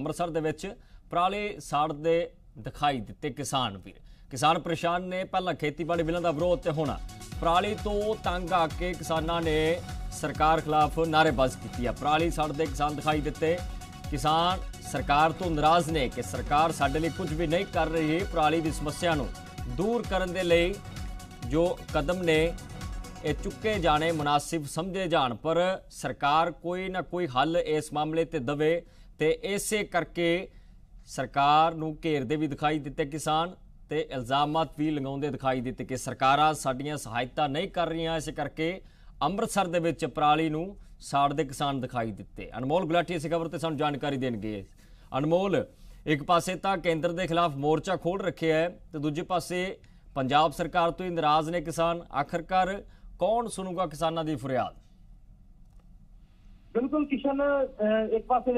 ਅੰਮ੍ਰਿਤਸਰ ਦੇ ਵਿੱਚ ਪਰਾਲੀ ਸਾੜਦੇ ਦਿਖਾਈ ਦਿੱਤੇ ਕਿਸਾਨ ਵੀਰ। ਕਿਸਾਨ ਪਰੇਸ਼ਾਨ ਨੇ, ਪਹਿਲਾਂ ਖੇਤੀਬਾੜੀ ਬਿੱਲਾਂ ਦਾ ਵਿਰੋਧ ਤੇ ਹੋਣਾ ਪਰਾਲੀ ਤੋਂ ਤੰਗ ਆ ਕੇ ਕਿਸਾਨਾਂ ਨੇ ਸਰਕਾਰ ਖਿਲਾਫ ਨਾਅਰੇਬਾਜ਼ੀ ਕੀਤੀ ਆ। ਪਰਾਲੀ ਸਾੜਦੇ ਕਿਸਾਨ ਦਿਖਾਈ ਦਿੱਤੇ। ਕਿਸਾਨ ਸਰਕਾਰ ਤੋਂ ਨਾਰਾਜ਼ ਨੇ ਕਿ ਸਰਕਾਰ ਸਾਡੇ ਲਈ ਕੁਝ ਵੀ ਨਹੀਂ ਕਰ ਰਹੀ। ਪਰਾਲੀ ਦੀ ਸਮੱਸਿਆ ਨੂੰ ਦੂਰ ਕਰਨ ਦੇ ਲਈ ਜੋ ਕਦਮ ਨੇ, ਇਹ ਚੁੱਕੇ ਜਾਣੇ, ਮੁਨਾਸਿਬ ਸਮਝੇ ਜਾਣ, ਪਰ ਸਰਕਾਰ ਕੋਈ ਨਾ ਕੋਈ ਹੱਲ ਇਸ ਮਾਮਲੇ ਤੇ ਦਵੇ। ਤੇ ਇਸੇ ਕਰਕੇ ਸਰਕਾਰ ਨੂੰ ਘੇਰਦੇ ਵੀ ਦਿਖਾਈ ਦਿੱਤੇ ਕਿਸਾਨ ਤੇ ਇਲਜ਼ਾਮਾਤ ਵੀ ਲਗਾਉਂਦੇ ਦਿਖਾਈ ਦਿੱਤੇ ਕਿ ਸਰਕਾਰਾਂ ਸਾਡੀਆਂ ਸਹਾਇਤਾ ਨਹੀਂ ਕਰ ਰਹੀਆਂ, ਇਸ ਕਰਕੇ ਅੰਮ੍ਰਿਤਸਰ ਦੇ ਵਿੱਚ ਪਰਾਲੀ ਨੂੰ ਸਾੜਦੇ ਕਿਸਾਨ ਦਿਖਾਈ ਦਿੱਤੇ। ਅਨਮੋਲ ਗੁਲਾਟੀ ਇਸ ਖਬਰ ਤੇ ਸਾਨੂੰ ਜਾਣਕਾਰੀ ਦੇਣਗੇ। ਅਨਮੋਲ, ਇੱਕ ਪਾਸੇ ਤਾਂ ਕੇਂਦਰ ਦੇ ਖਿਲਾਫ ਮੋਰਚਾ ਖੋਲ ਰੱਖਿਆ ਹੈ ਤੇ ਦੂਜੇ ਪਾਸੇ ਪੰਜਾਬ ਸਰਕਾਰ ਤੋਂ ਹੀ ਨਾਰਾਜ਼ ਨੇ ਕਿਸਾਨ। ਆਖਰਕਾਰ ਕੌਣ ਸੁਣੂਗਾ ਕਿਸਾਨਾਂ ਦੀ ਫਰਿਆਦ? ਬਿਲਕੁਲ ਕਿਸ਼ਨ ਇੱਕ ਪਾਸੇ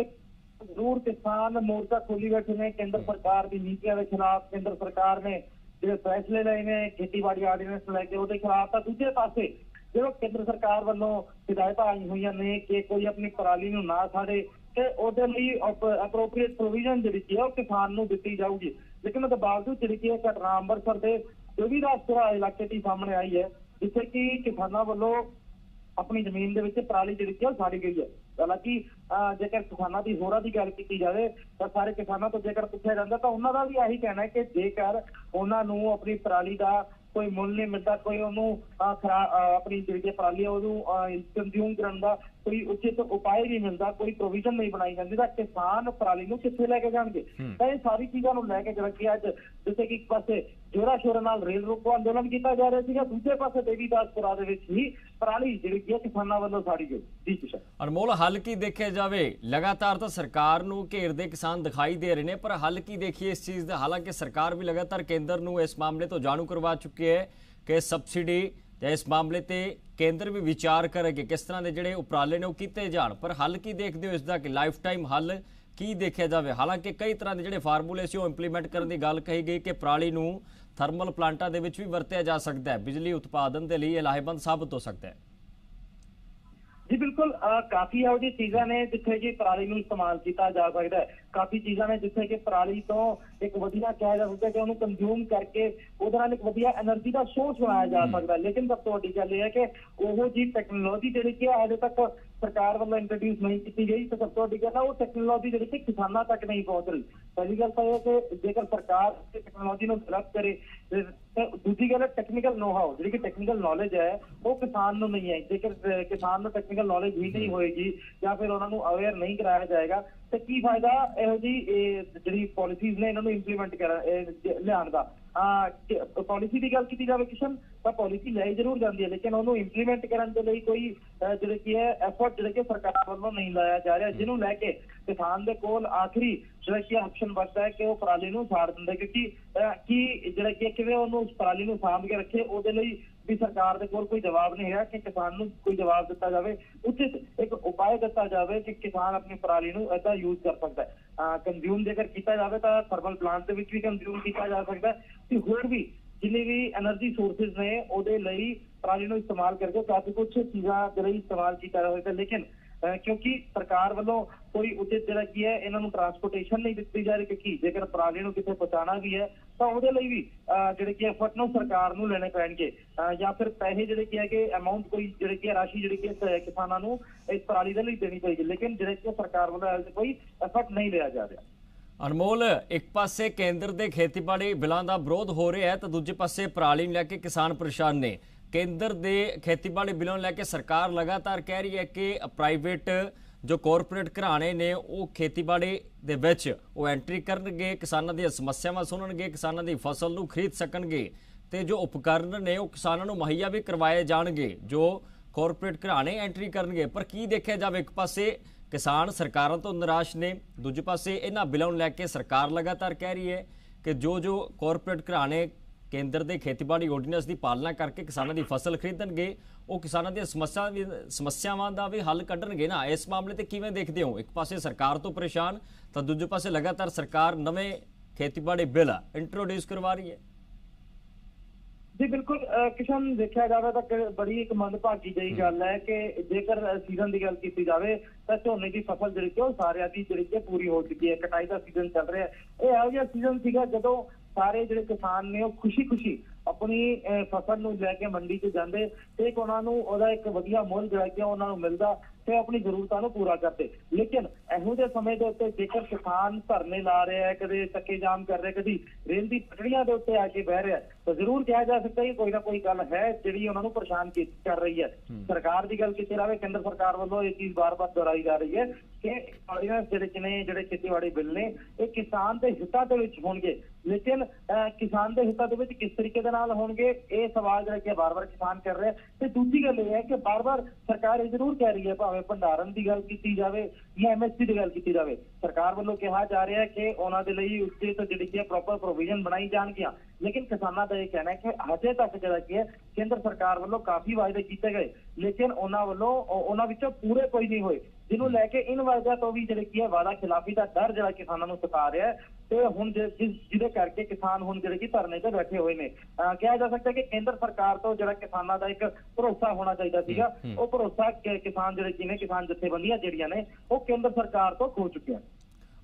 ਜ਼ਰੂਰ ਕਿਸਾਨ ਮੋਰਚਾ ਖੋਲੀ ਬੈਠੇ ਨੇ, ਕੇਂਦਰ ਸਰਕਾਰ ਦੀ ਨੀਤੀਆਂ ਦੇ ਖਿਲਾਫ ਕੇਂਦਰ ਸਰਕਾਰ ਨੇ ਜਿਹੜੇ ਫੈਸਲੇ ਲਏ ਨੇ, ਖੇਤੀਬਾੜੀ ਆਰਡੀਨੈਂਸ ਲੈ ਕੇ ਉਹਦੇ ਖਿਲਾਫ, ਤਾਂ ਦੂਜੇ ਪਾਸੇ ਜਦੋਂ ਕੇਂਦਰ ਸਰਕਾਰ ਵੱਲੋਂ ਹਦਾਇਤਾਂ ਆਈ ਹੋਈਆਂ ਨੇ ਕਿ ਕੋਈ ਆਪਣੀ ਪਰਾਲੀ ਨੂੰ ਨਾ ਸਾੜੇ ਤੇ ਉਹਦੇ ਲਈ ਅਪਰੋਪਰੀਏਟ ਪ੍ਰੋਵੀਜ਼ਨ ਜਿਹੜੀ ਕਿ ਉਹ ਕਿਸਾਨ ਨੂੰ ਦਿੱਤੀ ਜਾਊਗੀ। ਲੇਕਿਨ ਉਹਦੇ ਬਾਵਜੂਦ ਜਿਹੜੀ ਕਿ ਇਹ ਘਟਨਾ ਅੰਮ੍ਰਿਤਸਰ ਦੇ ਦੇਵੀਦਾਸਪੁਰਾ ਇਲਾਕੇ ਦੀ ਸਾਹਮਣੇ ਆਈ ਹੈ, ਜਿੱਥੇ ਕਿ ਕਿਸਾਨਾਂ ਵੱਲੋਂ ਆਪਣੀ ਜ਼ਮੀਨ ਦੇ ਵਿੱਚ ਪਰਾਲੀ ਜਿਹੜੀ ਕਿ ਉਹ ਸਾੜੀ ਗਈ ਹੈ। ਹਾਲਾਂਕਿ ਅਹ, ਜੇਕਰ ਕਿਸਾਨਾਂ ਦੀ ਹੋਰਾਂ ਦੀ ਗੱਲ ਕੀਤੀ ਜਾਵੇ ਤਾਂ ਸਾਰੇ ਕਿਸਾਨਾਂ ਤੋਂ ਜੇਕਰ ਪੁੱਛਿਆ ਜਾਂਦਾ ਤਾਂ ਉਹਨਾਂ ਦਾ ਵੀ ਇਹੀ ਕਹਿਣਾ ਹੈ ਕਿ ਜੇਕਰ ਉਹਨਾਂ ਨੂੰ ਆਪਣੀ ਪਰਾਲੀ ਦਾ ਕੋਈ ਮੁੱਲ ਨਹੀਂ ਮਿਲਦਾ ਕੋਈ ਉਹਨੂੰ ਖਰਾ- ਆਪਣੀ ਜਿਹੜੀ ਪਰਾਲੀ ਹੈ ਉਹਨੂੰ ਕੰਜ਼ਿਊਮ ਕਰਨ ਦਾ ਕੋਈ ਉਚਿਤ ਉਪਾਅ ਨਹੀਂ ਮਿਲਦਾ ਕੋਈ ਪ੍ਰੋਵੀਜ਼ਨ ਨਹੀਂ ਬਣਾਈ ਜਾਂਦੀ ਤਾਂ ਕਿਸਾਨ ਪਰਾਲੀ ਨੂੰ ਕਿੱਥੇ ਲੈ ਕੇ ਜਾਣਗੇ? ਤਾਂ ਇਹ ਸਾਰੀ ਚੀਜ਼ਾਂ ਨੂੰ ਲੈ ਕੇ ਜਿਹੜਾ ਕਿ ਅੱਜ ਜਿੱਥੇ ਕਿ ਇੱਕ ਪਾਸੇ ਜੋਰਾ ਸ਼ੋਰ ਨਾਲ ਰੇਲ ਰੋਕੋ ਅੰਦੋਲਨ ਕੀਤਾ ਜਾ ਰਿਹਾ ਸੀਗਾ ਦੂਜੇ ਪਾਸੇ ਦੇਵੀਦਾਸਪੁਰਾ ਦੇ ਵਿੱਚ ਹੀ ਪਰਾਲੀ ਜਿਹੜੀ ਕਿ ਕਿਸਾਨਾਂ ਵੱਲੋਂ ਸਾੜੀ ਗਈ। ਜੀ ਕਿਸ਼ਨ ਅਨਮੋਲ ਹੱਲ ਕੀ ਦੇਖਿਆ ਜਾਵੇ? ਲਗਾਤਾਰ ਤਾਂ ਸਰਕਾਰ ਨੂੰ ਘੇਰਦੇ ਕਿਸਾਨ ਦਿਖਾਈ ਦੇ ਰਹੇ ਨੇ ਪਰ ਹੱਲ ਕੀ ਦੇਖੀਏ ਇਸ ਚੀਜ਼ ਦਾ? ਹਾਲਾਂਕਿ ਸਰਕਾਰ ਵੀ ਲਗਾਤਾਰ ਕੇਂਦਰ ਨੂੰ ਇਸ ਮਾਮਲੇ ਤੋਂ ਜਾਣੂ ਕਰਵਾ ਚੁੱਕੀ ਹੈ ਕਿ ਸਬਸਿਡੀ ਜਾਂ ਇਸ ਮਾਮਲੇ ਤੇ ਕੇਂਦਰ ਵੀ ਵਿਚਾਰ ਕਰੇ ਕਿ ਕਿਸ ਤਰ੍ਹਾਂ ਦੇ ਜਿਹੜੇ ਉਪਰਾਲੇ ਨੇ ਉਹ ਕੀਤੇ ਜਾਣ। ਪਰ ਹੱਲ ਕੀ ਦੇਖਦੇ ਹੋ ਇਸ ਦਾ ਕਿ ਲਾਈਫ ਟਾਈਮ ਹੱਲ ਕੀ ਦੇਖਿਆ ਜਾਵੇ? ਹਾਲਾਂਕਿ ਕਈ ਤਰ੍ਹਾਂ ਦੇ ਜਿਹੜੇ ਫਾਰਮੂਲੇ ਸੀ ਉਹ ਇੰਪਲੀਮੈਂਟ ਕਰਨ ਦੀ ਗੱਲ ਕਹੀ ਗਈ ਕਿ ਪਰਾਲੀ ਨੂੰ ਥਰਮਲ ਪਲਾਂਟਾਂ ਦੇ ਵਿੱਚ ਵੀ ਵਰਤਿਆ ਜਾ ਸਕਦਾ ਹੈ। ਬਿਜਲੀ ਉਤਪਾਦਨ ਦੇ ਲਈ ਇਹ ਲਾਹੇਵੰਦ ਸਾਬਤ ਹੋ ਸਕਦਾ ਹੈ। ਜੀ ਬਿਲਕੁਲ ਕਾਫੀ ਇਹੋ ਜਿਹੀ ਚੀਜ਼ਾਂ ਨੇ ਜਿੱਥੇ ਕਿ ਪਰਾਲੀ ਨੂੰ ਇਸਤੇਮਾਲ ਕੀਤਾ ਜਾ ਸਕਦਾ ਹੈ। ਕਾਫੀ ਚੀਜ਼ਾਂ ਨੇ ਜਿੱਥੇ ਕਿ ਪਰਾਲੀ ਤੋਂ ਇੱਕ ਵਧੀਆ ਕਿਹਾ ਜਾ ਸਕਦਾ ਕਿ ਉਹਨੂੰ ਕੰਜ਼ੂਮ ਕਰਕੇ ਉਹਦੇ ਨਾਲ ਇੱਕ ਵਧੀਆ એનર્ਜੀ ਦਾ ਸੋਰਸ ਬਣਾਇਆ ਜਾ ਸਕਦਾ ਲੇਕਿਨ ਸਭ ਤੋਂ ਵੱਡੀ ਗੱਲ ਇਹ ਹੈ ਕਿ ਉਹ ਜੀ ਟੈਕਨੋਲੋਜੀ ਜਿਹੜੀ ਕਿ ਅਜੇ ਤੱਕ ਸਰਕਾਰ ਵੱਲੋਂ ਇੰਟਰੋਡਿਊਸ ਨਹੀਂ ਕੀਤੀ ਗਈ ਤੇ ਸਭ ਤੋਂ ਵੱਡੀ ਗੱਲ ਹੈ ਉਹ ਟੈਕਨੋਲੋਜੀ ਜਿਹੜੀ ਕਿ ਕਿਸਾਨਾਂ ਤੱਕ ਨਹੀਂ ਪਹੁੰਚ ਰਹੀ। ਪਹਿਲੀ ਗੱਲ ਤਾਂ ਇਹ ਹੈ ਕਿ ਜੇਕਰ ਸਰਕਾਰ ਟੈਕਨੋਲੋਜੀ ਨੂੰ ਡਿਵੈਲਪ ਕਰੇ, ਤੇ ਦੂਜੀ ਗੱਲ ਹੈ ਟੈਕਨੀਕਲ ਨੋਹਾਉ ਜਿਹੜੀ ਕਿ ਟੈਕਨੀਕਲ ਨੌਲੇਜ ਹੈ, ਉਹ ਕਿਸਾਨ ਨੂੰ ਨਹੀਂ ਹੈ। ਜੇਕਰ ਕਿਸਾਨ ਨੂੰ ਟੈਕਨੀਕਲ ਨੌਲੇਜ ਹੀ ਨਹੀਂ ਹੋਏਗੀ, ਜਾਂ ਫਿਰ ਉਹਨਾਂ ਨੂੰ ਅਵੇਅਰ ਨਹੀਂ ਕਰਾਇਆ ਜਾਏਗਾ ਤੇ ਕੀ ਫਾਇਦਾ ਇਹੋ ਜੀ ਇਹ ਜਿਹੜੀ ਪਾਲਿਸੀਜ਼ ਨੇ ਇਹਨਾਂ ਨੂੰ ਇੰਪਲੀਮੈਂਟ ਕਰ ਲਿਆਉਣ ਦਾ। ਪਾਲਿਸੀ ਦੀ ਗੱਲ ਕੀਤੀ ਜਾਵੇ ਕਿਸ਼ਨ ਤਾਂ ਪਾਲਿਸੀ ਲੈ ਜ਼ਰੂਰ ਜਾਂਦੀ ਹੈ ਲੇਕਿਨ ਉਹਨੂੰ ਇੰਪਲੀਮੈਂਟ ਕਰਨ ਦੇ ਲਈ ਕੋਈ ਅਹ, ਜਿਹੜੇ ਕੀ ਹੈ ਐਫਰਟ ਜਿਹੜੇ ਕਿ ਸਰਕਾਰ ਵੱਲੋਂ ਨਹੀਂ ਲਾਇਆ ਜਾ ਰਿਹਾ ਜਿਹਨੂੰ ਲੈ ਕੇ ਕਿਸਾਨ ਦੇ ਕੋਲ ਆਖਰੀ ਜਿਹੜਾ ਕੀ ਆਪਸ਼ਨ ਬਚਦਾ ਹੈ ਕਿ ਉਹ ਪਰਾਲੀ ਨੂੰ ਸਾੜ ਦਿੰਦਾ ਕਿਉਂਕਿ ਅਹ, ਕੀ ਜਿਹੜਾ ਕਿ ਕਿਵੇਂ ਉਹਨੂੰ ਉਸ ਪਰਾਲੀ ਨੂੰ ਸਾਂਭ ਕੇ ਰੱਖੇ ਉਹਦੇ ਲਈ ਵੀ ਸਰਕਾਰ ਦੇ ਕੋਲ ਕੋਈ ਜਵਾਬ ਨਹੀਂ ਹੈ ਕਿ ਕਿਸਾਨ ਨੂੰ ਕੋਈ ਜਵਾਬ ਦਿੱਤਾ ਜਾਵੇ। ਉਚਿਤ ਇੱਕ ਉਪਾਅ ਦਿੱਤਾ ਜਾਵੇ ਕਿ ਕਿਸਾਨ ਆਪਣੀ ਪਰਾਲੀ ਨੂੰ ਐਦਾਂ ਯੂਜ਼ ਕਰ ਸਕਦਾ ਹੈ। ਕੰਜ਼ਿਊਮ ਜੇਕਰ ਕੀਤਾ ਜਾਵੇ ਤਾਂ ਥਰਮਲ ਪਲਾਂਟ ਦੇ ਵਿੱਚ ਵੀ ਕੰਜ਼ਿਊਮ ਕੀਤਾ ਜਾ ਸਕਦਾ ਤੇ ਹੋਰ ਵੀ ਜਿੰਨੇ ਵੀ એનર્ਜੀ ਸੋਰਸਸ ਨੇ ਉਹਦੇ ਲਈ ਪਰਾਲੀ ਨੂੰ ਇਸਤੇਮਾਲ ਕਰਕੇ ਕਾਫੀ ਕੁਝ ਚੀਜ਼ਾਂ ਦੇ ਲਈ ਇਸਤੇਮਾਲ ਕੀਤਾ ਜਾ ਸਕਦਾ ਲੇਕਿਨ ਕਿਉਂਕਿ ਸਰਕਾਰ ਵੱਲੋਂ ਕੋਈ ਉਚਿਤ ਜਿਹੜਾ ਕੀ ਹੈ ਇਹਨਾਂ ਨੂੰ ਟਰਾਂਸਪੋਰਟੇਸ਼ਨ ਨਹੀਂ ਦਿੱਤੀ ਜਾ ਰਹੀ ਕਿਉਂਕਿ ਜੇਕਰ ਪਰਾਲੀ ਨੂੰ ਕਿਤੇ ਪਹੁੰਚਾਉਣਾ ਵੀ ਹੈ ਤਾਂ ਉਹਦੇ ਲਈ ਵੀ ਅਹ, ਜਿਹੜੇ ਕੀ ਐਫਰਟ ਨੂੰ ਸਰਕਾਰ ਨੂੰ ਲੈਣੇ ਪੈਣਗੇ। ਜਾਂ ਫਿਰ ਪੈਸੇ ਜਿਹੜੇ ਕੀ ਹੈ ਕਿ ਅਮਾਉਂਟ ਕੋਈ ਜਿਹੜੇ ਕੀ ਰਾਸ਼ੀ ਜਿਹੜੀ ਕੀ ਕਿਸਾਨਾਂ ਨੂੰ ਇਸ ਪਰਾਲੀ ਦੇ ਲਈ ਦੇਣੀ ਪਏਗੀ। ਲੇਕਿਨ ਜਿਹੜੇ ਕੀ ਸਰਕਾਰ ਵੱਲੋਂ ਇਹੋ ਕੋਈ ਐਫਰਟ ਨਹੀਂ ਲਿਆ ਜਾ ਰਿਹਾ। ਅਨਮੋਲ ਇੱਕ ਪਾਸੇ ਕੇਂਦਰ ਦੇ ਖੇਤੀਬਾੜੀ ਬਿੱਲਾਂ ਦਾ ਵਿਰੋਧ ਹੋ ਰਿਹਾ ਹੈ ਤਾਂ ਦੂਜੇ ਪਾਸੇ ਪਰਾਲੀ ਨੂੰ ਲੈ ਕੇ ਕਿਸਾਨ ਪਰੇਸ਼ਾਨ ਨੇ। ਕੇਂਦਰ ਦੇ ਖੇਤੀਬਾੜੀ ਬਿੱਲਾਂ ਨੂੰ ਲੈ ਕੇ ਸਰਕਾਰ ਲਗਾਤਾਰ ਕਹਿ ਰਹੀ ਹੈ ਕਿ ਪ੍ਰਾਈਵੇਟ ਜੋ ਕਾਰਪੋਰੇਟ ਘਰਾਣੇ ਨੇ, ਉਹ ਖੇਤੀਬਾੜੀ ਦੇ ਵਿੱਚ ਉਹ ਐਂਟਰੀ ਕਰਨਗੇ, ਕਿਸਾਨਾਂ ਦੀਆਂ ਸਮੱਸਿਆਵਾਂ ਸੁਣਨਗੇ, ਕਿਸਾਨਾਂ ਦੀ ਫਸਲ ਨੂੰ ਖਰੀਦ ਸਕਣਗੇ ਤੇ ਜੋ ਉਪਕਰਨ ਨੇ, ਉਹ ਕਿਸਾਨਾਂ ਨੂੰ ਮੁਹੱਈਆ ਵੀ ਕਰਵਾਏ ਜਾਣਗੇ, ਜੋ ਕਾਰਪੋਰੇਟ ਘਰਾਣੇ ਐਂਟਰੀ ਕਰਨਗੇ। ਪਰ ਕੀ ਦੇਖਿਆ ਜਾਵੇ, ਇੱਕ ਪਾਸੇ ਕਿਸਾਨ ਸਰਕਾਰਾਂ ਤੋਂ ਨਿਰਾਸ਼ ਨੇ, ਦੂਜੇ ਪਾਸੇ ਇਹਨਾਂ ਬਿੱਲਾਂ ਨੂੰ ਲੈ ਕੇ ਸਰਕਾਰ ਲਗਾਤਾਰ ਕਹਿ ਰਹੀ ਹੈ ਕਿ ਜੋ ਜੋ ਕਾਰਪੋਰੇਟ ਘਰਾਣੇ ਕੇਂਦਰ ਦੇ ਖੇਤੀਬਾੜੀ ਆਰਡੀਨੈਂਸ ਦੀ ਪਾਲਣਾ ਕਰਕੇ ਕਿਸਾਨਾਂ ਦੀ ਫਸਲ ਖਰੀਦਣਗੇ। ਉਹ ਕਿਸਾਨਾਂ ਦੀਆਂ ਸਮੱਸਿਆ ਵੀ ਸਮੱਸਿਆਵਾਂ ਦਾ ਵੀ ਹੱਲ ਕੱਢਣਗੇ ਨਾ। ਇਸ ਮਾਮਲੇ ਤੇ ਕਿਵੇਂ ਦੇਖਦੇ ਹੋ? ਇੱਕ ਪਾਸੇ ਸਰਕਾਰ ਤੋਂ ਪਰੇਸ਼ਾਨ ਤਾਂ ਦੂਜੇ ਪਾਸੇ ਲਗਾਤਾਰ ਸਰਕਾਰ ਨਵੇਂ ਖੇਤੀਬਾੜੀ ਬਿੱਲ ਇੰਟਰੋਡਿਊਸ ਕਰਵਾ ਰਹੀ ਹੈ। ਜੀ ਬਿਲਕੁਲ ਕਿਸ਼ਨ ਦੇਖਿਆ ਜਾਵੇ ਤਾਂ ਬੜੀ ਇੱਕ ਮੰਦਭਾਗੀ ਜਿਹੀ ਗੱਲ ਹੈ ਕਿ ਜੇਕਰ ਸੀਜ਼ਨ ਦੀ ਗੱਲ ਕੀਤੀ ਜਾਵੇ ਤਾਂ ਝੋਨੇ ਦੀ ਫਸਲ ਜਿਹੜੀ ਕਿ ਉਹ ਸਾਰਿਆਂ ਦੀ ਜਿਹੜੀ ਕਿ ਪੂਰੀ ਹੋ ਚੁੱਕੀ ਹੈ। ਕਟਾਈ ਦਾ ਸੀਜ਼ਨ ਚੱਲ ਰਿਹਾ। ਹੈ ਇਹ ਇਹੋ ਜਿਹਾ ਸੀਜ਼ਨ ਸੀਗਾ ਜਦੋਂ ਸਾਰੇ ਜਿਹੜੇ ਕਿਸਾਨ ਨੇ ਉਹ ਖੁਸ਼ੀ-ਖੁਸ਼ੀ ਆਪਣੀ ਫਸਲ ਨੂੰ ਲੈ ਕੇ ਮੰਡੀ 'ਚ ਜਾਂਦੇ ਤੇ ਇੱਕ ਉਹਨਾਂ ਨੂੰ ਉਹਦਾ ਇੱਕ ਵਧੀਆ ਮੁੱਲ ਜਿਹੜਾ ਕਿ ਉਹਨਾਂ ਨੂੰ ਮਿਲਦਾ ਤੇ ਆਪਣੀ ਜ਼ਰੂਰਤਾਂ ਨੂੰ ਪੂਰਾ ਕਰਦੇ। ਲੇਕਿਨ ਇਹੋ ਜਿਹੇ ਸਮੇਂ ਦੇ ਉੱਤੇ ਜੇਕਰ ਕਿਸਾਨ ਧਰਨੇ ਲਾ ਰਿਹਾ ਹੈ ਕਦੇ ਚੱਕੇ ਜਾਮ ਕਰ ਰਿਹਾ ਕਦੀ ਰੇਲ ਦੀ ਪਟੜੀਆਂ ਦੇ ਉੱਤੇ ਆ ਕੇ ਬਹਿ ਰਿਹਾ ਤਾਂ ਜ਼ਰੂਰ ਕਿਹਾ ਜਾ ਸਕਦਾ ਹੈ ਕੋਈ ਨਾ ਕੋਈ ਗੱਲ ਹੈ ਜਿਹੜੀ ਉਹਨਾਂ ਨੂੰ ਪਰੇਸ਼ਾਨ ਕਰ ਰਹੀ ਹੈ। ਸਰਕਾਰ ਦੀ ਗੱਲ ਕੀਤੀ ਜਾਵੇ ਕੇਂਦਰ ਸਰਕਾਰ ਵੱਲੋਂ ਇਹ ਚੀਜ਼ ਬਾਰ-ਬਾਰ ਦੁਹਰਾਈ ਜਾ ਰਹੀ ਹੈ ਕਿ ਆਰਡੀਨੈਂਸ ਜਿਹੜੇ ਕਿ ਨੇ ਜਿਹੜੇ ਖੇਤੀਬਾੜੀ ਬਿੱਲ ਨੇ ਇਹ ਕਿਸਾਨ ਦੇ ਹਿੱਤਾਂ ਦੇ ਵਿੱਚ ਹੋਣਗੇ। ਲੇਕਿਨ ਅਹ, ਕਿਸਾਨ ਦੇ ਹਿੱਤਾਂ ਦੇ ਵਿੱਚ ਕਿਸ ਤਰੀਕੇ ਦੇ ਨਾਲ ਹੋਣਗੇ ਇਹ ਸਵਾਲ ਜਿਹੜਾ ਕਿ ਵਾਰ ਵਾਰ ਕਿਸਾਨ ਕਰ ਰਿਹਾ ਤੇ ਦੂਜੀ ਗੱਲ ਇਹ ਹੈ ਕਿ ਵਾਰ ਵਾਰ ਸਰਕਾਰ ਇਹ ਜ਼ਰੂਰ ਕਹਿ ਰਹੀ ਹੈ ਭਾਵੇਂ ਭੰਡਾਰਨ ਦੀ ਗੱਲ ਕੀਤੀ ਜਾਵੇ ਜਾਂ ਐਮਐਸਪੀ ਦੀ ਗੱਲ ਕੀਤੀ ਜਾਵੇ। ਸਰਕਾਰ ਵੱਲੋਂ ਕਿਹਾ ਜਾ ਰਿਹਾ ਹੈ ਕਿ ਉਹਨਾਂ ਦੇ ਲਈ ਉੱਤੇ ਤੋਂ ਜਿਹੜੀ ਕਿ ਪ੍ਰੋਪਰ ਪ੍ਰੋਵੀਜ਼ਨ ਬਣਾਈ ਜਾਣਗੀਆਂ। ਲੇਕਿਨ ਕਿਸਾਨਾਂ ਦਾ ਇਹ ਕਹਿਣਾ ਹੈ ਕਿ ਹਜੇ ਤੱਕ ਜਿਹੜਾ ਕਿ ਹੈ ਕੇਂਦਰ ਸਰਕਾਰ ਵੱਲੋਂ ਕਾਫੀ ਵਾਅਦੇ ਕੀਤੇ ਗਏ। ਲੇਕਿਨ ਉਹਨਾਂ ਵੱਲੋਂ ਉਹਨਾਂ ਵਿੱਚੋਂ ਪੂਰੇ ਕੋਈ ਨਹੀਂ ਹੋਏ। ਜਿਹਨੂੰ ਲੈ ਕੇ ਇਨ ਵਜ੍ਹਾ ਤੋਂ ਵੀ ਜਿਹੜੇ ਕੀ ਹੈ ਵਾਅਦਾ ਖਿਲਾਫੀ ਦਾ ਡਰ ਜਿਹੜਾ ਕਿਸਾਨਾਂ ਨੂੰ ਸਤਾ ਰਿਹਾ ਹੈ ਤੇ ਹੁਣ ਜਿਹਦੇ ਕਰਕੇ ਕਿਸਾਨ ਹੁਣ ਜਿਹੜੇ ਕਿ ਧਰਨੇ ਤੇ ਬੈਠੇ ਹੋਏ ਨੇ ਕਿਹਾ ਜਾ ਸਕਦਾ ਕਿ ਕੇਂਦਰ ਸਰਕਾਰ ਤੋਂ ਜਿਹੜਾ ਕਿਸਾਨਾਂ ਦਾ ਇੱਕ ਭਰੋਸਾ ਹੋਣਾ ਚਾਹੀਦਾ ਸੀਗਾ ਉਹ ਭਰੋਸਾ ਕਿਸਾਨ ਜਿਹੜੇ ਕੀ ਨੇ ਕਿਸਾਨ ਜਥੇਬੰਦੀਆਂ ਜਿਹੜੀਆਂ ਨੇ ਉਹ ਕੇਂਦਰ ਸਰਕਾਰ ਤੋਂ ਖੋ ਚੁੱਕੇ ਹਨ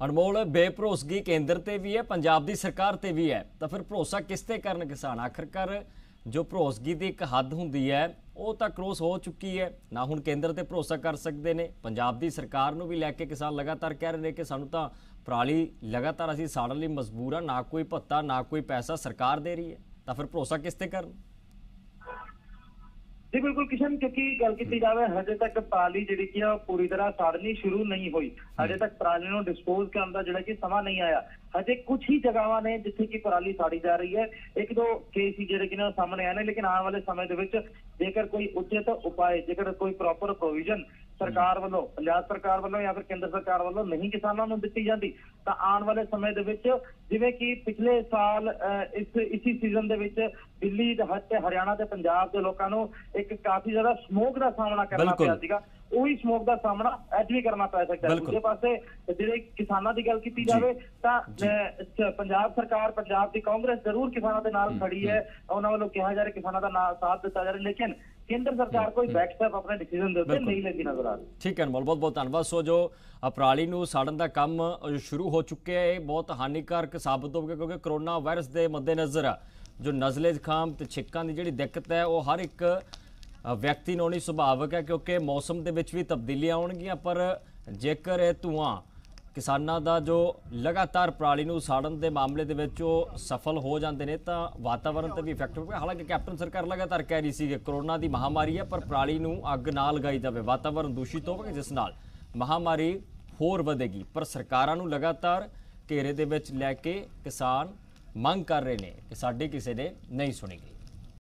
ਅਨਮੋਲ ਬੇਭਰੋਸਗੀ ਕੇਂਦਰ ਤੇ ਵੀ ਹੈ ਪੰਜਾਬ ਦੀ ਸਰਕਾਰ ਤੇ ਵੀ ਹੈ ਤਾਂ ਫਿਰ ਭਰੋਸਾ ਕਿਸ ਤੇ ਕਰਨ ਕਿਸਾਨ? ਆਖਰਕਾਰ ਜੋ ਭਰੋਸਗੀ ਦੀ ਇੱਕ ਹੱਦ ਹੁੰਦੀ ਹੈ, ਉਹ ਤਾਂ ਕ੍ਰੋਸ ਹੋ ਚੁੱਕੀ ਹੈ। ਨਾ ਹੁਣ ਕੇਂਦਰ ਤੇ ਭਰੋਸਾ ਕਰ ਸਕਦੇ ਨੇ। ਪੰਜਾਬ ਦੀ ਸਰਕਾਰ ਨੂੰ ਵੀ ਲੈ ਕੇ ਕਿਸਾਨ ਲਗਾਤਾਰ ਕਹਿ ਰਹੇ ਨੇ ਕਿ ਸਾਨੂੰ ਤਾਂ ਪਰਾਲੀ ਲਗਾਤਾਰ ਅਸੀਂ ਸਾੜਨ ਲਈ ਮਜਬੂਰ ਆ, ਨਾ ਕੋਈ ਭੱਤਾ, ਨਾ ਕੋਈ ਪੈਸਾ ਸਰਕਾਰ ਦੇ ਰਹੀ ਹੈ। ਤਾਂ ਫਿਰ ਭਰੋਸਾ ਕਿਸ ਤੇ ਕਰਨ? ਜੀ, ਬਿਲਕੁਲ ਕਿਸ਼ਨ, ਕਿਉਂਕਿ ਗੱਲ ਕੀਤੀ ਜਾਵੇ, ਹਜੇ ਤੱਕ ਪਰਾਲੀ ਜਿਹੜੀ ਕਿ ਆ ਪੂਰੀ ਤਰ੍ਹਾਂ ਸਾੜਨੀ ਸ਼ੁਰੂ ਨਹੀਂ ਹੋਈ। ਹਜੇ ਤੱਕ ਪਰਾਲੀ ਨੂੰ ਡਿਸਪੋਜ਼ ਕਰਨ ਦਾ ਜਿਹੜਾ ਕਿ ਸਮਾਂ ਨਹੀਂ ਆਇਆ। ਹਜੇ ਕੁਝ ਹੀ ਜਗ੍ਹਾਵਾਂ ਨੇ ਜਿੱਥੇ ਕਿ ਪਰਾਲੀ ਸਾੜੀ ਜਾ ਰਹੀ ਹੈ। ਇੱਕ ਦੋ ਕੇਸ ਹੀ ਜਿਹੜੇ ਕਿ ਨੇ ਸਾਹਮਣੇ ਆਏ ਨੇ ਲੇਕਿਨ ਆਉਣ ਵਾਲੇ ਸਮੇਂ ਦੇ ਵਿੱਚ ਜੇਕਰ ਕੋਈ ਉਚਿਤ ਉਪਾਅ ਜੇਕਰ ਕੋਈ ਪ੍ਰੋਪਰ ਪ੍ਰੋਵੀਜ਼ਨ ਸਰਕਾਰ ਵੱਲੋਂ ਪੰਜਾਬ ਸਰਕਾਰ ਵੱਲੋਂ ਜਾਂ ਫਿਰ ਕੇਂਦਰ ਸਰਕਾਰ ਵੱਲੋਂ ਨਹੀਂ ਕਿਸਾਨਾਂ ਨੂੰ ਦਿੱਤੀ ਜਾਂਦੀ ਤਾਂ ਆਉਣ ਵਾਲੇ ਸਮੇਂ ਦੇ ਵਿੱਚ ਜਿਵੇਂ ਕਿ ਪਿਛਲੇ ਸਾਲ ਇਸ ਇਸੀ ਸੀਜ਼ਨ ਦੇ ਵਿੱਚ ਦਿੱਲੀ ਤੇ ਹਰਿਆਣਾ ਤੇ ਪੰਜਾਬ ਦੇ ਲੋਕਾਂ ਨੂੰ ਇੱਕ ਕਾਫੀ ਜ਼ਿਆਦਾ ਸਮੋਕ ਦਾ ਸਾਹਮਣਾ ਕਰਨਾ। ਪਿਆ ਸੀਗਾ। ਉਹੀ ਸਮੋਕ ਦਾ ਸਾਹਮਣਾ ਅੱਜ ਵੀ ਕਰਨਾ ਪੈ ਸਕਦਾ ਹੈ। ਦੂਜੇ ਪਾਸੇ ਜਿਹੜੇ ਕਿਸਾਨਾਂ ਦੀ ਗੱਲ ਕੀਤੀ ਜਾਵੇ ਤਾਂ ਪੰਜਾਬ ਸਰਕਾਰ ਪੰਜਾਬ ਦੀ ਕਾਂਗਰਸ ਜ਼ਰੂਰ ਕਿਸਾਨਾਂ ਦੇ ਨਾਲ ਖੜੀ ਹੈ। ਉਹਨਾਂ ਵੱਲੋਂ ਕਿਹਾ ਜਾ ਰਿਹਾ ਕਿਸਾਨਾਂ ਦਾ ਸਾਥ ਦਿੱਤਾ ਜਾ ਰਿਹਾ ਲੇਕਿਨ ਕੇਂਦਰ ਸਰਕਾਰ ਕੋਈ ਬੈਕ ਸਟੈਪ ਆਪਣੇ ਡਿਸੀਜਨ ਦੇ ਉੱਤੇ। ਨਹੀਂ ਲੈਂਦੀ ਨਜ਼ਰ ਆ ਰਹੀ। ਠੀਕ ਹੈ ਅਨਮੋਲ ਬਹੁਤ ਬਹੁਤ ਧੰਨਵਾਦ। ਸੋ ਜੋ ਅਪਰਾਲੀ ਨੂੰ ਸਾੜਨ ਦਾ ਕੰਮ ਸ਼ੁਰੂ ਹੋ ਚੁੱਕਿਆ ਹੈ ਇਹ ਬਹੁਤ ਹਾਨੀਕਾਰਕ ਸਾਬਤ ਹੋਵੇਗਾ ਕਿਉਂਕਿ ਕਰੋਨਾ ਵਾਇਰਸ ਦੇ ਮੱਦੇਨਜ਼ਰ ਜੋ ਨਜ਼ਲੇ ਜ਼ੁਕਾਮ ਤੇ ਛਿੱਕਾਂ ਦੀ ਜਿਹੜੀ ਦਿੱਕਤ ਹੈ ਉਹ ਹਰ ਇੱਕ ਵਿਅਕਤੀ ਨੂੰ ਨਹੀਂ ਸੁਭਾਵਕ ਹੈ ਕਿਉਂਕਿ ਮੌਸਮ ਦੇ ਵਿੱਚ ਵੀ ਤਬਦੀਲੀਆਂ ਆਉਣਗੀਆਂ, ਪਰ ਜੇਕਰ ਇਹ ਧੂਆਂ ਕਿਸਾਨਾਂ ਦਾ ਜੋ ਲਗਾਤਾਰ ਪਰਾਲੀ ਨੂੰ ਸਾੜਨ ਦੇ ਮਾਮਲੇ ਦੇ ਵਿੱਚ ਉਹ ਸਫਲ ਹੋ ਜਾਂਦੇ ਨੇ, ਤਾਂ ਵਾਤਾਵਰਣ ਤੇ ਵੀ ਇਫੈਕਟ ਹੋਵੇਗਾ ਹਾਲਾਂਕਿ ਕੈਪਟਨ ਸਰਕਾਰ ਲਗਾਤਾਰ ਕਹਿ ਰਹੀ ਸੀ ਕਿ ਕਰੋਨਾ ਦੀ ਮਹਾਮਾਰੀ ਹੈ, ਪਰ ਪਰਾਲੀ ਨੂੰ ਅੱਗ ਨਾ ਲਗਾਈ ਜਾਵੇ। ਵਾਤਾਵਰਣ ਦੂਸ਼ਿਤ ਹੋਵੇਗਾ, ਜਿਸ ਨਾਲ ਮਹਾਮਾਰੀ ਹੋਰ ਵਧੇਗੀ। ਪਰ ਸਰਕਾਰਾਂ ਨੂੰ ਲਗਾਤਾਰ ਘੇਰੇ ਦੇ ਵਿੱਚ ਲੈ ਕੇ ਕਿਸਾਨ ਮੰਗ ਕਰ ਰਹੇ ਨੇ ਕਿ ਸਾਡੀ ਕਿਸੇ ਨੇ ਨਹੀਂ ਸੁਣੀ।